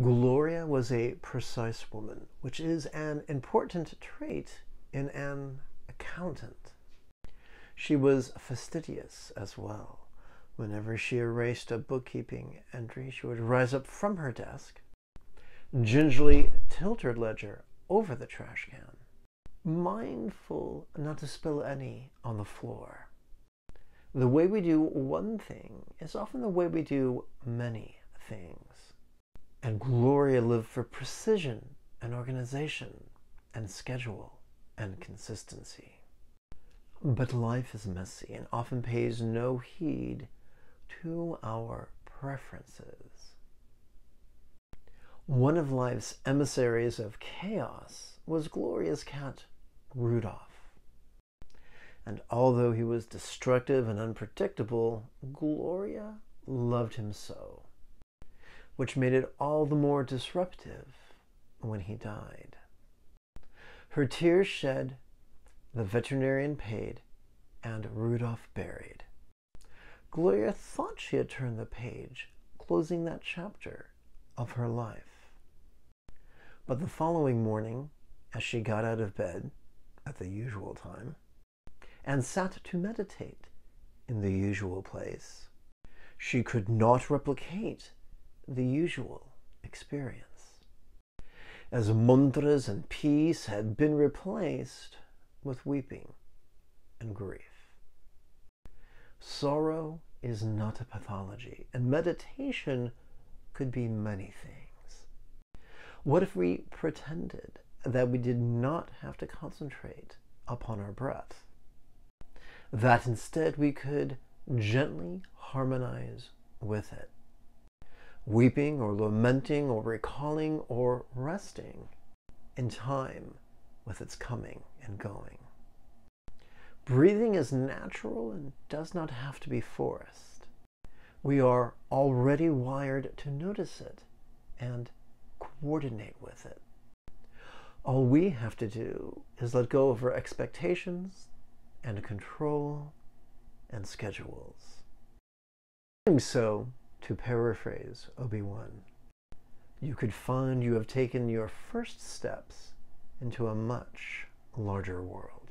Gloria was a precise woman, which is an important trait in an accountant. She was fastidious as well. Whenever she erased a bookkeeping entry, she would rise up from her desk, gingerly tilt her ledger over the trash can, mindful not to spill any on the floor. The way we do one thing is often the way we do many things. And Gloria lived for precision and organization and schedule and consistency. But life is messy and often pays no heed to our preferences. One of life's emissaries of chaos was Gloria's cat, Rudolph. And although he was destructive and unpredictable, Gloria loved him so, which made it all the more disruptive when he died. Her tears shed, the veterinarian paid, and Rudolph buried. Gloria thought she had turned the page, closing that chapter of her life. But the following morning, as she got out of bed at the usual time and sat to meditate in the usual place, she could not replicate the usual experience. As mantras and peace had been replaced with weeping and grief. Sorrow is not a pathology, and meditation could be many things. What if we pretended that we did not have to concentrate upon our breath? That instead we could gently harmonize with it, weeping or lamenting or recalling or resting in time with its coming and going. Breathing is natural and does not have to be forced. We are already wired to notice it and coordinate with it. All we have to do is let go of our expectations and control and schedules. So, to paraphrase Obi-Wan, you could find you have taken your first steps into a much larger world.